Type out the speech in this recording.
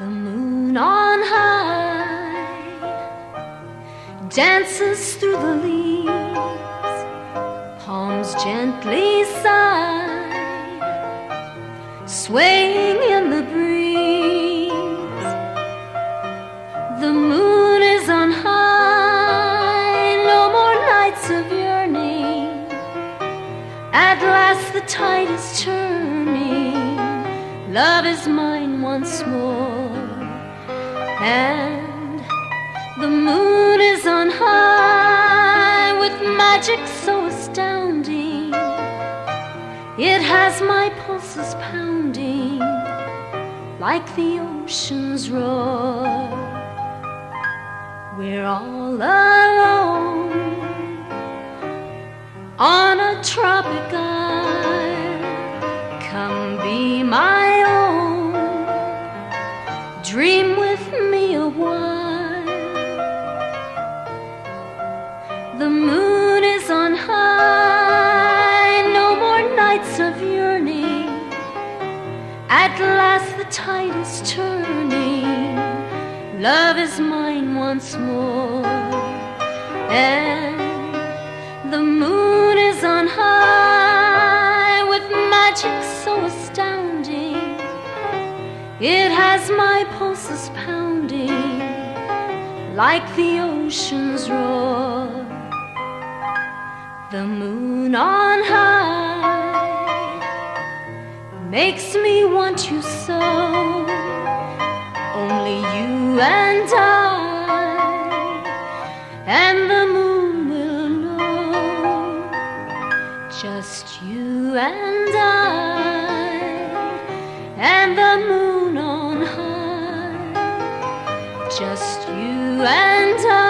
The moon on high dances through the leaves, palms gently sigh, swaying in the breeze. The moon is on high, no more nights of yearning. At last the tide is turning, love is mine once more, and the moon is on high with magic so astounding. It has my pulses pounding like the ocean's roar. We're all alone on a tropic isle. Come be my own, dream with me while. The moon is on high, no more nights of yearning. At last the tide is turning, love is mine once more. And It has my pulses pounding like the ocean's roar. The moon on high makes me want you so. Only you and I, and the moon will know. Just you and I, and the moon Just you and I.